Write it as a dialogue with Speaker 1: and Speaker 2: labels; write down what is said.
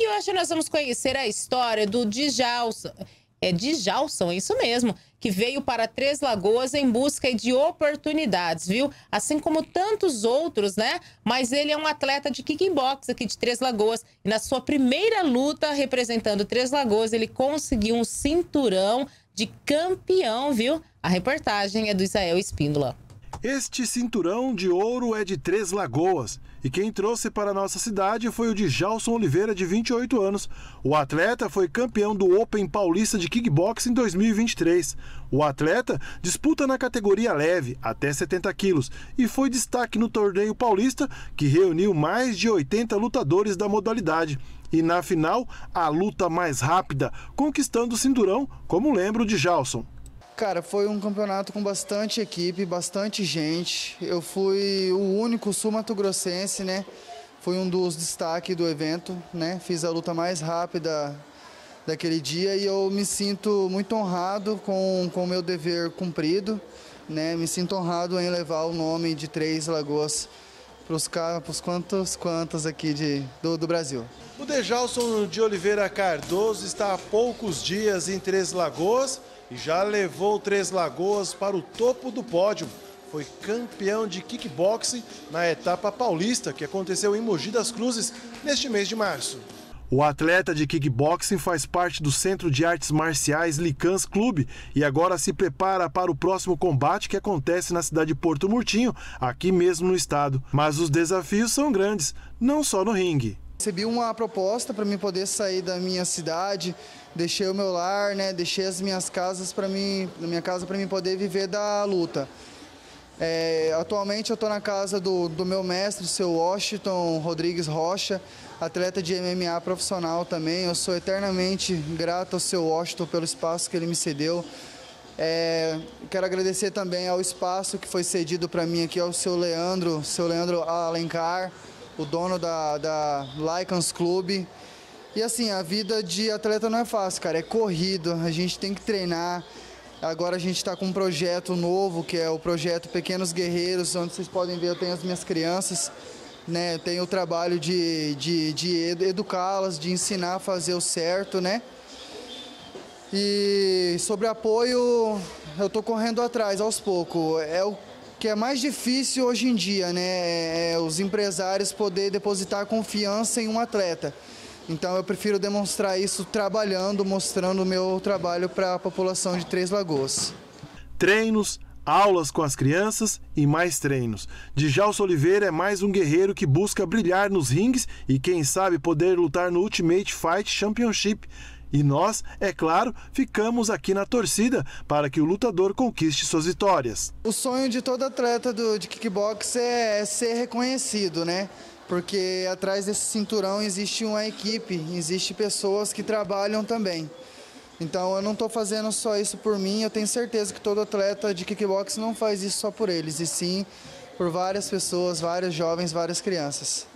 Speaker 1: E hoje nós vamos conhecer a história do Djalson. É Djalson, é isso mesmo, que veio para Três Lagoas em busca de oportunidades, viu? Assim como tantos outros, né? Mas ele é um atleta de kickbox aqui de Três Lagoas. E na sua primeira luta representando Três Lagoas, ele conseguiu um cinturão de campeão, viu? A reportagem é do Israel Espíndola.
Speaker 2: Este cinturão de ouro é de Três Lagoas e quem trouxe para nossa cidade foi o de Jalson Oliveira, de 28 anos. O atleta foi campeão do Open Paulista de Kickbox em 2023. O atleta disputa na categoria leve, até 70 quilos, e foi destaque no torneio paulista, que reuniu mais de 80 lutadores da modalidade. E na final, a luta mais rápida, conquistando o cinturão, como lembro de Jalson.
Speaker 3: Cara, foi um campeonato com bastante equipe, bastante gente. Eu fui o único sul-mato-grossense, né? Fui um dos destaques do evento, né? Fiz a luta mais rápida daquele dia e eu me sinto muito honrado com o meu dever cumprido, né? Me sinto honrado em levar o nome de Três Lagoas para os quantos quantos aqui de, do, do Brasil.
Speaker 2: O Dejalson de Oliveira Cardoso está há poucos dias em Três Lagoas e já levou Três Lagoas para o topo do pódio. Foi campeão de kickboxing na etapa paulista que aconteceu em Mogi das Cruzes neste mês de março. O atleta de kickboxing faz parte do Centro de Artes Marciais Licans Clube e agora se prepara para o próximo combate que acontece na cidade de Porto Murtinho, aqui mesmo no estado. Mas os desafios são grandes, não só no ringue.
Speaker 3: Recebi uma proposta para mim poder sair da minha cidade, deixei o meu lar, né, deixei as minhas casas para mim, na minha casa para mim poder viver da luta. É, atualmente eu estou na casa do, do meu mestre, o seu Washington Rodrigues Rocha, atleta de MMA profissional também. Eu sou eternamente grato ao seu Washington pelo espaço que ele me cedeu. É, quero agradecer também ao espaço que foi cedido para mim aqui ao seu Leandro, seu Leandro Alencar, o dono da, da Lycans Clube. E assim, a vida de atleta não é fácil, cara, é corrido, a gente tem que treinar. Agora a gente está com um projeto novo, que é o projeto Pequenos Guerreiros, onde vocês podem ver, eu tenho as minhas crianças, né? Eu tenho o trabalho de, de, de educá-las, de ensinar a fazer o certo, né? E sobre apoio, eu estou correndo atrás aos poucos. É o que é mais difícil hoje em dia, né? É os empresários poder depositar confiança em um atleta. Então eu prefiro demonstrar isso trabalhando, mostrando o meu trabalho para a população de Três Lagoas.
Speaker 2: Treinos, aulas com as crianças e mais treinos. Djalso Oliveira é mais um guerreiro que busca brilhar nos rings e quem sabe poder lutar no Ultimate Fight Championship. E nós, é claro, ficamos aqui na torcida para que o lutador conquiste suas vitórias.
Speaker 3: O sonho de todo atleta do, de kickbox é ser reconhecido, né? porque atrás desse cinturão existe uma equipe, existe pessoas que trabalham também. Então eu não estou fazendo só isso por mim, eu tenho certeza que todo atleta de kickbox não faz isso só por eles, e sim por várias pessoas, vários jovens, várias crianças.